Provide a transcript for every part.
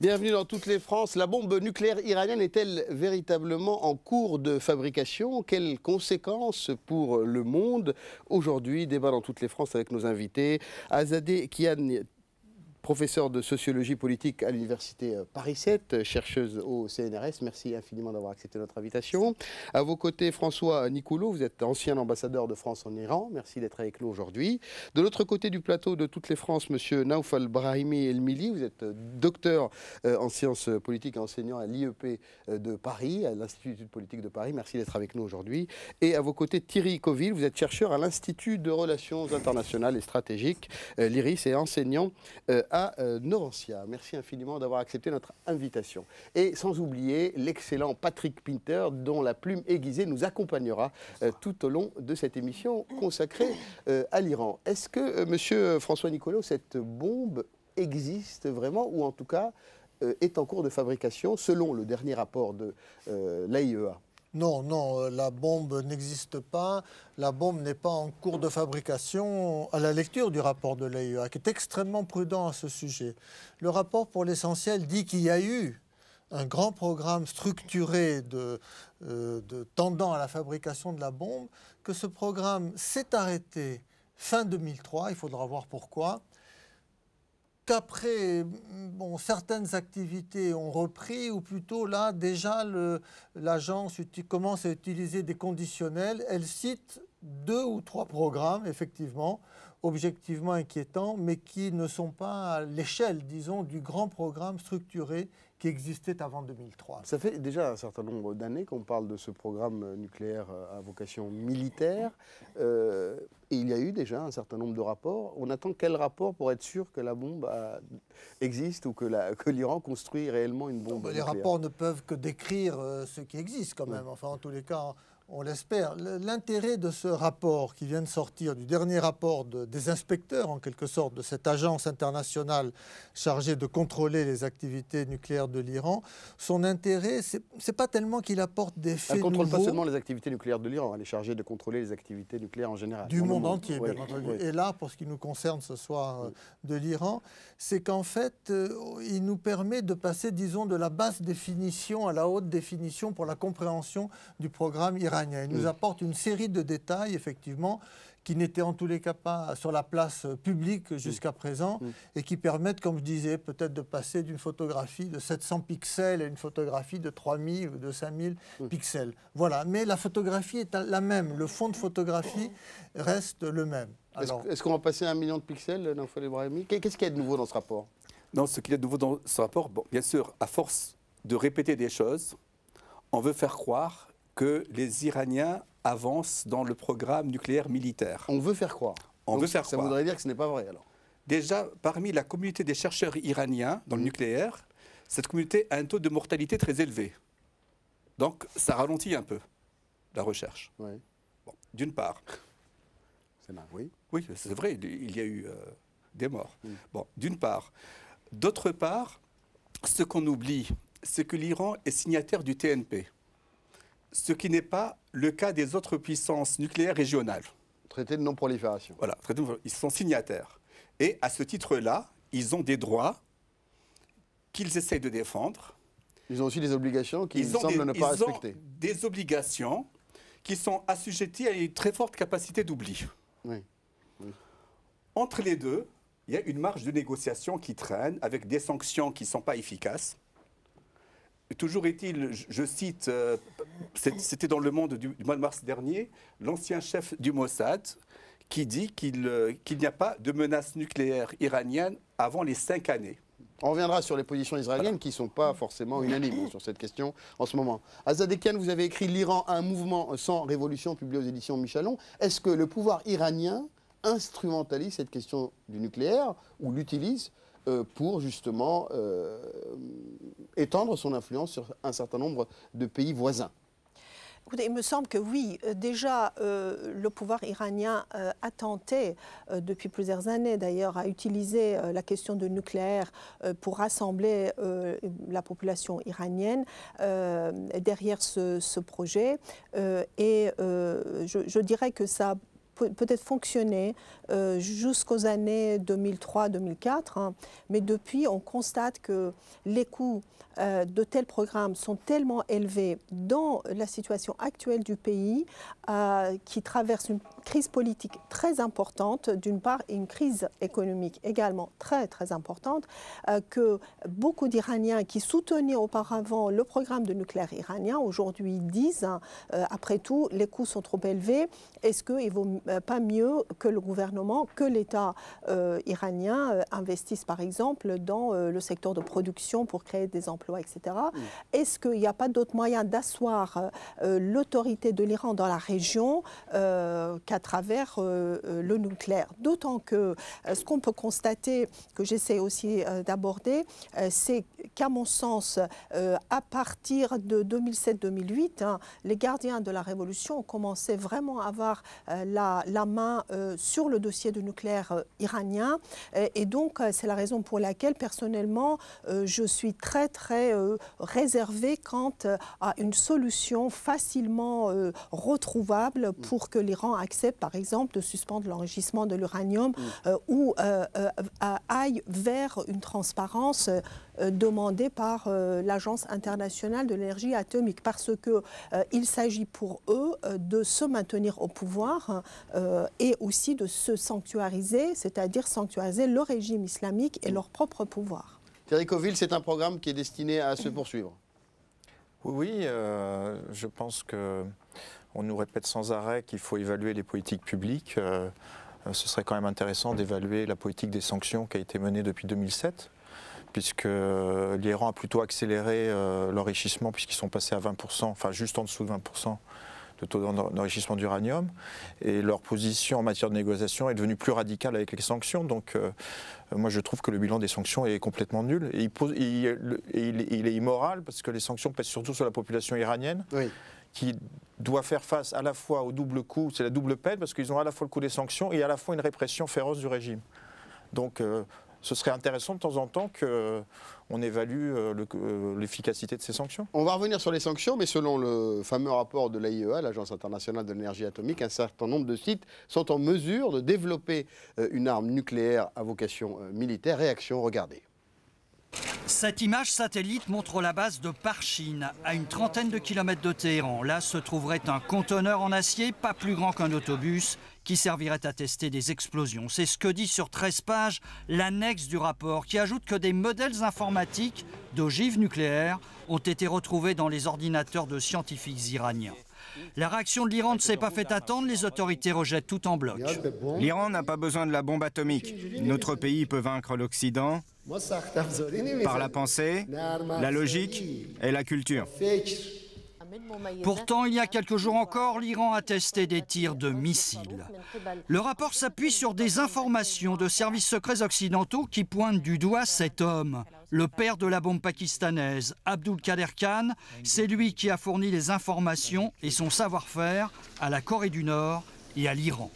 Bienvenue dans toutes les France. La bombe nucléaire iranienne est-elle véritablement en cours de fabrication? Quelles conséquences pour le monde? Aujourd'hui, débat dans toutes les France avec nos invités. Azadeh Kian professeure de sociologie politique à l'université euh, Paris 7, chercheuse au CNRS. Merci infiniment d'avoir accepté notre invitation. À vos côtés, François Nicoulot, vous êtes ancien ambassadeur de France en Iran. Merci d'être avec nous aujourd'hui. De l'autre côté du plateau de toutes les France, monsieur Naoufal Brahimi Elmili, vous êtes euh, docteur euh, en sciences politiques et enseignant à l'IEP de Paris, à l'Institut d'études politiques de Paris. Merci d'être avec nous aujourd'hui. Et à vos côtés, Thierry Coville, vous êtes chercheur à l'Institut de relations internationales et stratégiques, l'IRIS, et enseignant à euh, Norancia. Merci infiniment d'avoir accepté notre invitation. Et sans oublier l'excellent Patrick Pinter, dont la plume aiguisée nous accompagnera euh, tout au long de cette émission consacrée euh, à l'Iran. Est-ce que, monsieur François Nicolas, cette bombe existe vraiment, ou en tout cas est en cours de fabrication, selon le dernier rapport de l'AIEA non, non, euh, la bombe n'existe pas. La bombe n'est pas en cours de fabrication à la lecture du rapport de l'AIEA, qui est extrêmement prudent à ce sujet. Le rapport, pour l'essentiel, dit qu'il y a eu un grand programme structuré de, euh, tendant à la fabrication de la bombe, que ce programme s'est arrêté fin 2003, il faudra voir pourquoi, après, bon, certaines activités ont repris, ou plutôt là, déjà, l'agence commence à utiliser des conditionnels. Elle cite deux ou trois programmes, effectivement, objectivement inquiétants, mais qui ne sont pas à l'échelle, disons, du grand programme structuré qui existait avant 2003. Ça fait déjà un certain nombre d'années qu'on parle de ce programme nucléaire à vocation militaire. Euh, et il y a eu déjà un certain nombre de rapports. On attend quel rapport pour être sûr que la bombe existe ou que l'Iran construit réellement une bombe Les rapports ne peuvent que décrire euh, ce qui existe quand même. Enfin, en tous les cas, on l'espère. L'intérêt de ce rapport qui vient de sortir, du dernier rapport des inspecteurs, en quelque sorte, de cette agence internationale chargée de contrôler les activités nucléaires de l'Iran, son intérêt, c'est n'est pas tellement qu'il apporte des faits Elle ne contrôle pas seulement les activités nucléaires de l'Iran, elle est chargée de contrôler les activités nucléaires en général. Du monde, entier, bien entendu. Et là, pour ce qui nous concerne ce soir euh, de l'Iran, c'est qu'en fait, euh, il nous permet de passer, disons, de la basse définition à la haute définition pour la compréhension du programme iranien il nous apporte une série de détails, effectivement, qui n'étaient en tous les cas pas sur la place publique jusqu'à présent, et qui permettent, comme je disais, peut-être de passer d'une photographie de 700 pixels à une photographie de 3000 ou de 5000 pixels. Voilà, mais la photographie est la même, le fond de photographie reste le même. Est-ce qu'on va passer à un million de pixels dans Ibrahimi? Qu'est-ce qu'il y a de nouveau dans ce rapport? Non, ce qu'il y a de nouveau dans ce rapport, bon, bien sûr, à force de répéter des choses, on veut faire croire que les Iraniens avancent dans le programme nucléaire militaire. On veut faire croire. On veut faire ça croire. Ça voudrait dire que ce n'est pas vrai alors. Déjà, parmi la communauté des chercheurs iraniens dans le nucléaire, cette communauté a un taux de mortalité très élevé. Donc, ça ralentit un peu la recherche. Oui. Bon, D'une part. C'est oui. Oui, c'est vrai, il y a eu euh, des morts. Bon, d'une part. D'autre part, ce qu'on oublie, c'est que l'Iran est signataire du TNP ce qui n'est pas le cas des autres puissances nucléaires régionales. Traité de non-prolifération. Voilà, ils sont signataires. Et à ce titre-là, ils ont des droits qu'ils essayent de défendre. Ils ont aussi des obligations qu'ils semblent ne pas respecter. des obligations qui sont assujetties à une très forte capacité d'oubli. Oui. Entre les deux, il y a une marge de négociation qui traîne avec des sanctions qui ne sont pas efficaces. Toujours est-il, je, cite, euh, c'était dans le monde du, mois de mars dernier, l'ancien chef du Mossad qui dit euh, qu'il n'y a pas de menace nucléaire iranienne avant les cinq années. On reviendra sur les positions israéliennes qui ne sont pas forcément unanimes sur cette question en ce moment. Azadekian, vous avez écrit L'Iran, un mouvement sans révolution, publié aux éditions Michalon. Est-ce que le pouvoir iranien instrumentalise cette question du nucléaire ou l'utilise pour justement euh, étendre son influence sur un certain nombre de pays voisins. Il me semble que oui, euh, déjà le pouvoir iranien a tenté depuis plusieurs années d'ailleurs à utiliser la question du nucléaire pour rassembler la population iranienne derrière ce, projet. et je, dirais que ça peut-être fonctionné jusqu'aux années 2003-2004, hein. mais depuis, on constate que les coûts de tels programmes sont tellement élevés dans la situation actuelle du pays qui traverse une crise politique très importante, d'une part, et une crise économique également très, très importante, euh, que beaucoup d'Iraniens qui soutenaient auparavant le programme de nucléaire iranien aujourd'hui disent, euh, après tout, les coûts sont trop élevés, est-ce qu'il ne vaut euh, pas mieux que le gouvernement, que l'État iranien investisse par exemple dans le secteur de production pour créer des emplois, etc. Mm. Est-ce qu'il n'y a pas d'autre moyen d'asseoir l'autorité de l'Iran dans la région travers le nucléaire D'autant que ce qu'on peut constater, que j'essaie aussi d'aborder, c'est qu'à mon sens, à partir de 2007-2008, hein, les gardiens de la révolution ont commencé vraiment à avoir la, la, main sur le dossier du nucléaire iranien. Et donc, c'est la raison pour laquelle, personnellement, je suis très, très réservée quant à une solution facilement retrouvable pour que l'Iran accepte, par exemple, de suspendre l'enrichissement de l'uranium mm. ou aille vers une transparence euh, demandée par euh, l'Agence internationale de l'énergie atomique, parce qu'il euh, s'agit pour eux de se maintenir au pouvoir et aussi de se sanctuariser, c'est-à-dire sanctuariser le régime islamique et leur propre pouvoir. Thierry Coville, c'est un programme qui est destiné à se poursuivre. Oui, je pense que on nous répète sans arrêt qu'il faut évaluer les politiques publiques. ce serait quand même intéressant d'évaluer la politique des sanctions qui a été menée depuis 2007 puisque l'Iran a plutôt accéléré euh, l'enrichissement, puisqu'ils sont passés à 20%, enfin juste en dessous de 20% de taux d'enrichissement d'uranium. Et leur position en matière de négociation est devenue plus radicale avec les sanctions. Donc euh, moi je trouve que le bilan des sanctions est complètement nul. Et il, est immoral parce que les sanctions pèsent surtout sur la population iranienne. Qui doit faire face à la fois au double coût, c'est la double peine, parce qu'ils ont à la fois le coût des sanctions et à la fois une répression féroce du régime. Donc euh, ce serait intéressant de temps en temps qu'on euh, évalue euh, l'efficacité de ces sanctions. On va revenir sur les sanctions, mais selon le fameux rapport de l'AIEA, l'Agence internationale de l'énergie atomique, un certain nombre de sites sont en mesure de développer une arme nucléaire à vocation militaire. Réaction, regardez. Cette image satellite montre la base de Parchine, à une trentaine de kilomètres de Téhéran. Là se trouverait un conteneur en acier, pas plus grand qu'un autobus, qui servirait à tester des explosions. C'est ce que dit sur 13 pages l'annexe du rapport, qui ajoute que des modèles informatiques d'ogives nucléaires ont été retrouvés dans les ordinateurs de scientifiques iraniens. La réaction de l'Iran ne s'est pas fait attendre, les autorités rejettent tout en bloc. L'Iran n'a pas besoin de la bombe atomique. Notre pays peut vaincre l'Occident par la pensée, la logique et la culture. Pourtant, il y a quelques jours encore, l'Iran a testé des tirs de missiles. Le rapport s'appuie sur des informations de services secrets occidentaux qui pointent du doigt cet homme, le père de la bombe pakistanaise, Abdul Kader Khan. C'est lui qui a fourni les informations et son savoir-faire à la Corée du Nord et à l'Iran.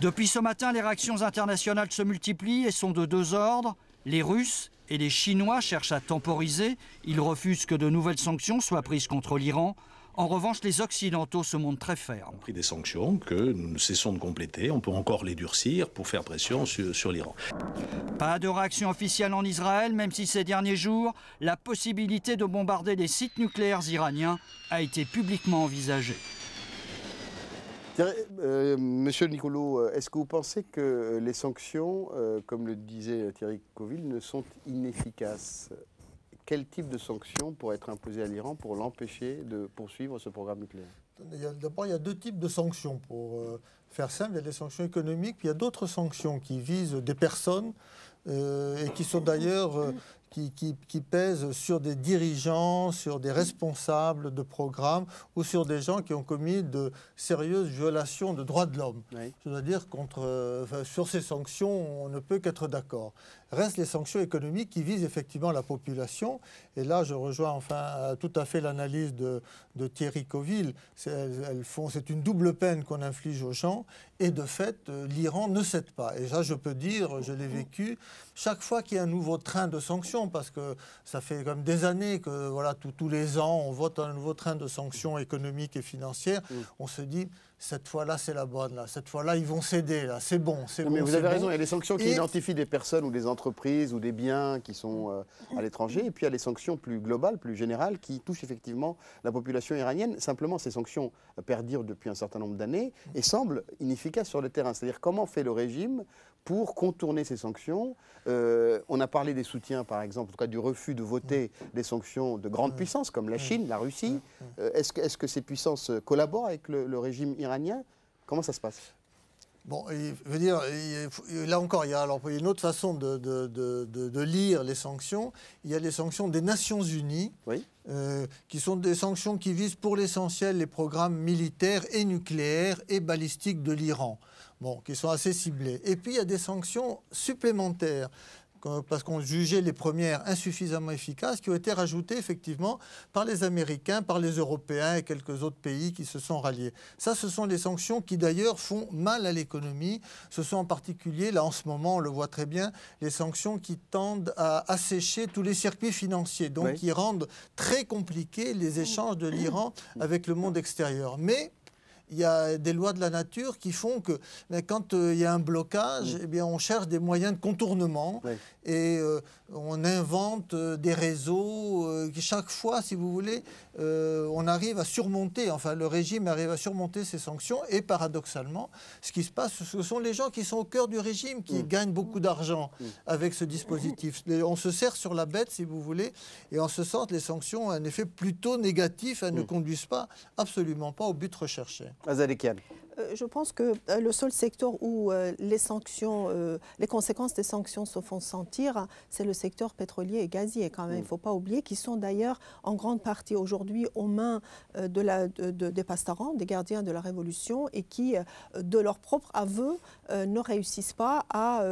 Depuis ce matin, les réactions internationales se multiplient et sont de deux ordres. Les Russes et les Chinois cherchent à temporiser. Ils refusent que de nouvelles sanctions soient prises contre l'Iran. En revanche, les Occidentaux se montrent très fermes. pris des sanctions que nous ne cessons de compléter. On peut encore les durcir pour faire pression sur, sur l'Iran. Pas de réaction officielle en Israël, même si ces derniers jours, la possibilité de bombarder des sites nucléaires iraniens a été publiquement envisagée. Euh, monsieur Nicolo, euh, est-ce que vous pensez que les sanctions, euh, comme le disait Thierry Coville, ne sont inefficaces? Quel type de sanctions pourraient être imposées à l'Iran pour l'empêcher de poursuivre ce programme nucléaire? D'abord, il y a deux types de sanctions. Pour faire simple, il y a des sanctions économiques, puis il y a d'autres sanctions qui visent des personnes et qui sont d'ailleurs qui, pèsent sur des dirigeants, sur des responsables de programmes ou sur des gens qui ont commis de sérieuses violations de droits de l'homme. Je dois dire, contre, euh, sur ces sanctions, on ne peut qu'être d'accord. Restent les sanctions économiques qui visent effectivement la population. Et là, je rejoins enfin euh, tout à fait l'analyse de, Thierry Coville. C'est une double peine qu'on inflige aux gens. Et de fait, euh, l'Iran ne cède pas. Et ça, je peux dire, je l'ai vécu, chaque fois qu'il y a un nouveau train de sanctions, parce que ça fait comme des années que voilà, tous les ans, on vote un nouveau train de sanctions économiques et financières, on se dit, cette fois-là, c'est la bonne. Là. Cette fois-là, ils vont céder. Là. C'est bon, c'est bon. Mais vous avez raison, il y a des sanctions qui identifient des personnes ou des entreprises ou des biens qui sont euh, à l'étranger. Et puis il y a les sanctions plus globales, plus générales, qui touchent effectivement la population iranienne. Simplement, ces sanctions perdurent depuis un certain nombre d'années et semblent inefficaces sur le terrain. C'est-à-dire comment fait le régime pour contourner ces sanctions? Euh, on a parlé des soutiens, par exemple, en tout cas du refus de voter des sanctions de grandes puissances comme la Chine, la Russie. Euh, est-ce que, est que, ces puissances collaborent avec le, régime iranien? Comment ça se passe? Bon, je veux dire, là encore, il y a alors, une autre façon de, de, lire les sanctions. Il y a les sanctions des Nations Unies, euh, qui sont des sanctions qui visent pour l'essentiel les programmes militaires et nucléaires et balistiques de l'Iran bon, qui sont assez ciblées. Et puis il y a des sanctions supplémentaires parce qu'on jugeait les premières insuffisamment efficaces, qui ont été rajoutées effectivement par les Américains, par les Européens et quelques autres pays qui se sont ralliés. Ça, ce sont les sanctions qui d'ailleurs font mal à l'économie. Ce sont en particulier, là en ce moment, on le voit très bien, les sanctions qui tendent à assécher tous les circuits financiers, donc qui rendent très compliqués les échanges de l'Iran avec le monde extérieur. Mais il y a des lois de la nature qui font que quand euh, il y a un blocage, mm. eh bien, on cherche des moyens de contournement et euh, on invente euh, des réseaux qui, chaque fois, si vous voulez, on arrive à surmonter, enfin, le régime arrive à surmonter ces sanctions et paradoxalement, ce qui se passe, ce sont les gens qui sont au cœur du régime qui mm. gagnent beaucoup d'argent mm. avec ce dispositif. On se sert sur la bête, si vous voulez, et en ce sens, les sanctions ont un effet plutôt négatif, elles ne conduisent pas, absolument pas au but recherché. أزاريكيان Euh, je pense que euh, le seul secteur où euh, les sanctions, les conséquences des sanctions se font sentir, c'est le secteur pétrolier et gazier quand même. Il ne faut pas oublier qu'ils sont d'ailleurs en grande partie aujourd'hui aux mains de la, des pastarans, des gardiens de la Révolution et qui, de leur propre aveu, ne réussissent pas à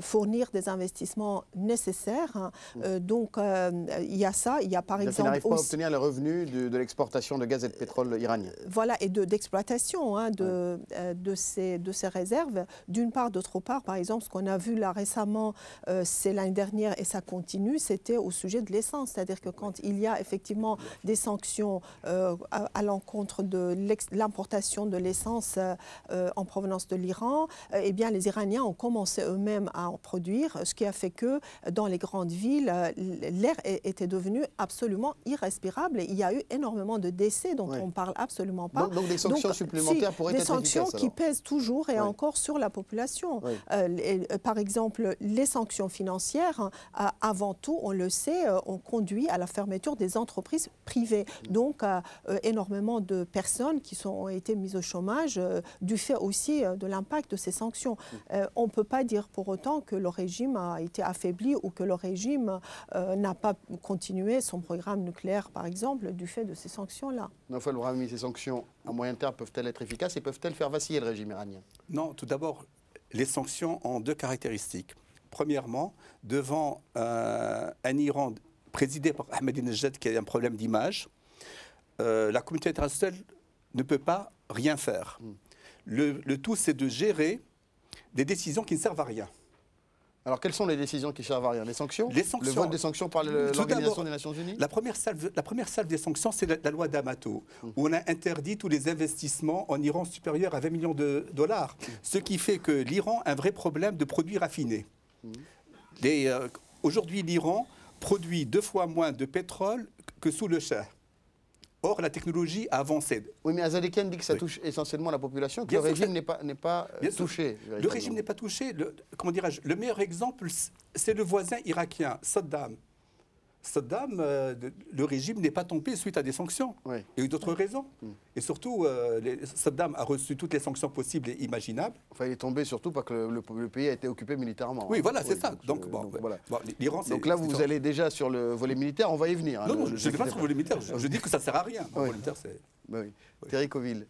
fournir des investissements nécessaires. Hein. donc il y a ça, il y a par exemple... Ils n'arrivent pas à obtenir les revenus de, de l'exportation de gaz et de pétrole iranien. Voilà, et d'exploitation Hein, de, euh, de, ces, de ces réserves. D'une part, d'autre part, par exemple, ce qu'on a vu là récemment, euh, c'est l'année dernière et ça continue, c'était au sujet de l'essence. C'est-à-dire que quand il y a effectivement des sanctions euh, à, l'encontre de l'importation de l'essence en provenance de l'Iran, eh bien, les Iraniens ont commencé eux-mêmes à en produire, ce qui a fait que dans les grandes villes, l'air était devenu absolument irrespirable. Il y a eu énormément de décès dont on ne parle absolument pas. Donc, des sanctions supplémentaires des sanctions qui pèsent toujours et encore sur la population. Euh, euh, par exemple, les sanctions financières, hein, avant tout, on le sait, euh, ont conduit à la fermeture des entreprises privées. Mm. Donc, énormément de personnes qui sont, ont été mises au chômage du fait aussi de l'impact de ces sanctions. Mm. on ne peut pas dire pour autant que le régime a été affaibli ou que le régime n'a pas continué son programme nucléaire, par exemple, du fait de ces sanctions-là. ces sanctions à moyen terme peuvent-elles être efficaces et peuvent-elles faire vaciller le régime iranien? Non, tout d'abord, les sanctions ont deux caractéristiques. Premièrement, devant euh, un Iran présidé par Ahmadinejad qui a un problème d'image, euh, la communauté internationale ne peut pas rien faire. Hmm. le tout, c'est de gérer des décisions qui ne servent à rien. Alors, quelles sont les décisions qui servent à rien? Les sanctions? Le vote des sanctions par l'Organisation des Nations Unies? la première, salve, la première salve des sanctions, c'est la, loi d'Amato, hum. où on a interdit tous les investissements en Iran supérieurs à 20 millions de dollars. Hum. Ce qui fait que l'Iran a un vrai problème de produits raffinés. Hum. Euh, aujourd'hui, l'Iran produit deux fois moins de pétrole que sous le Shah. Or, la technologie a avancé. Oui, mais Azadeken dit que ça touche essentiellement la population, que le régime n'est pas, pas euh, touché. Le régime n'est pas touché. Le, comment dirais-je? Le meilleur exemple, c'est le voisin irakien, Saddam. Saddam, euh, le régime n'est pas tombé suite à des sanctions. Il y a eu d'autres raisons. Hmm. Et surtout, euh, Saddam a reçu toutes les sanctions possibles et imaginables. Enfin, il est tombé surtout parce que le, pays a été occupé militairement. Oui, hein. voilà, c'est ça. Donc, bon, voilà. l'Iran, donc là, vous allez déjà sur le volet militaire, on va y venir. Hein, non, non, je ne vais pas sur le volet militaire. Je, dis que ça ne sert à rien. Oui. c'est... Bah oui. Thierry Coville.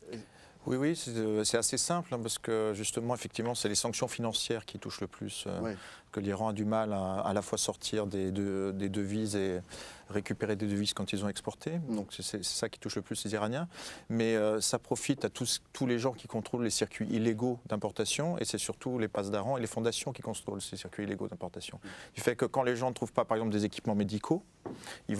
Oui, oui, c'est assez simple hein, parce que justement, effectivement, c'est les sanctions financières qui touchent le plus. Euh, que l'Iran a du mal à à la fois sortir des, des, devises et récupérer des devises quand ils ont exporté. Mm. Donc c'est ça qui touche le plus les Iraniens. Mais euh, ça profite à tous, tous les gens qui contrôlent les circuits illégaux d'importation et c'est surtout les passes d'Aran et les fondations qui contrôlent ces circuits illégaux d'importation. Il fait que quand les gens ne trouvent pas, par exemple, des équipements médicaux, ils